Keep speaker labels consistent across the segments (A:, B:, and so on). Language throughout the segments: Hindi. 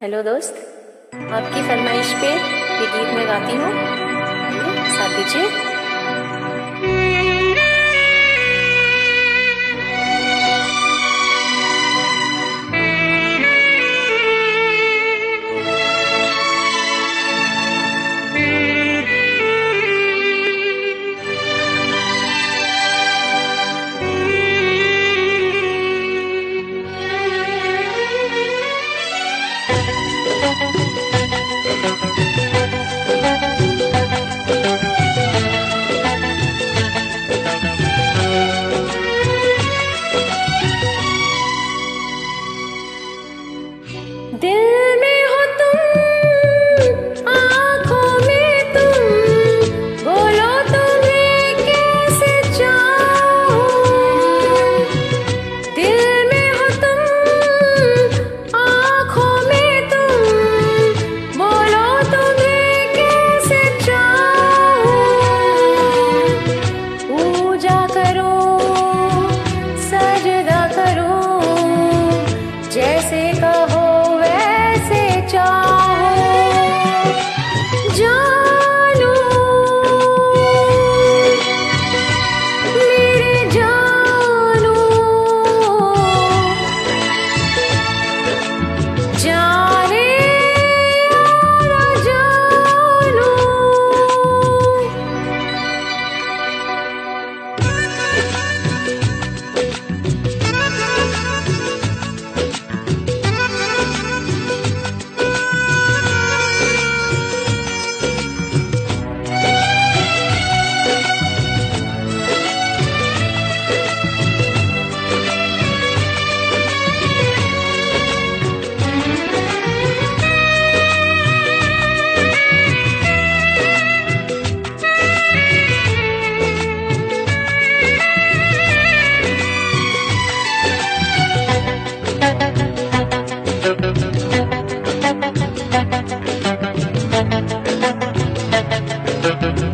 A: हेलो दोस्त आपकी फरमाइश पे ये गीत मैं गाती हूँ। साथ दीजिए
B: Thank you.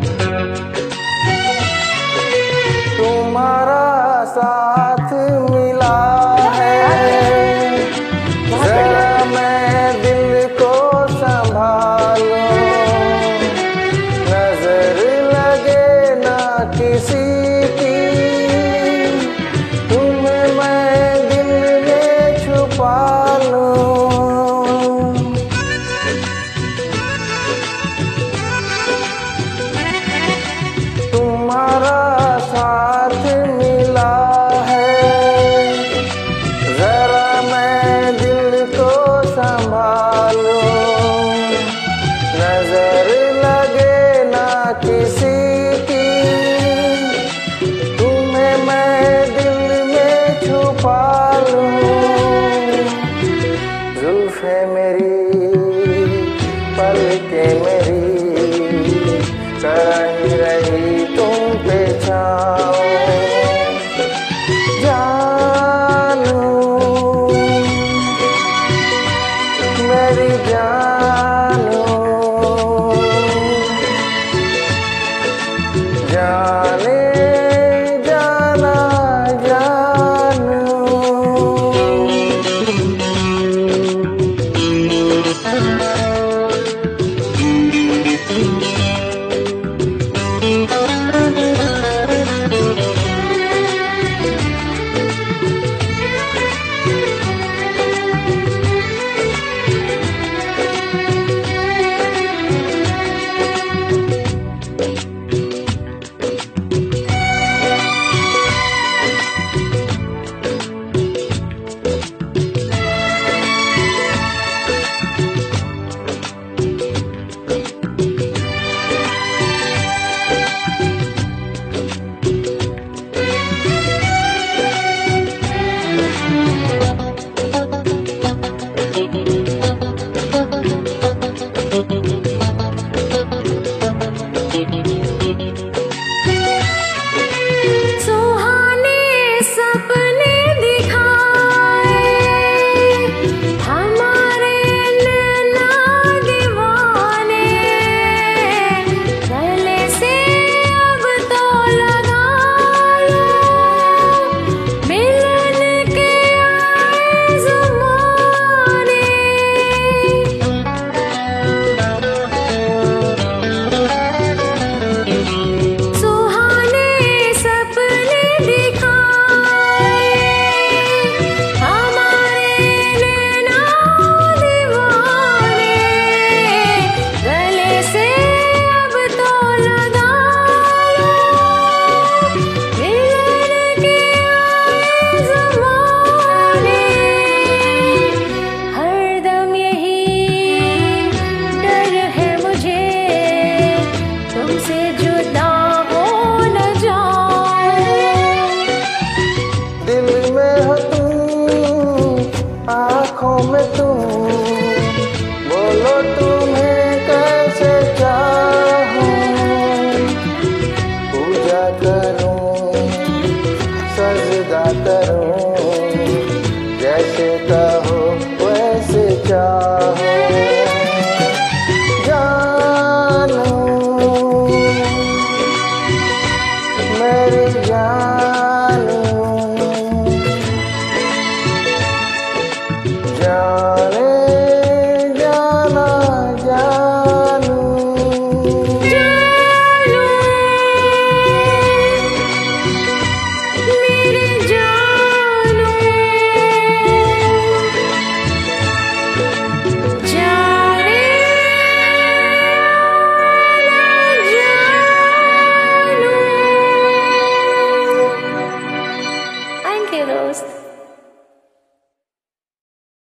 B: down.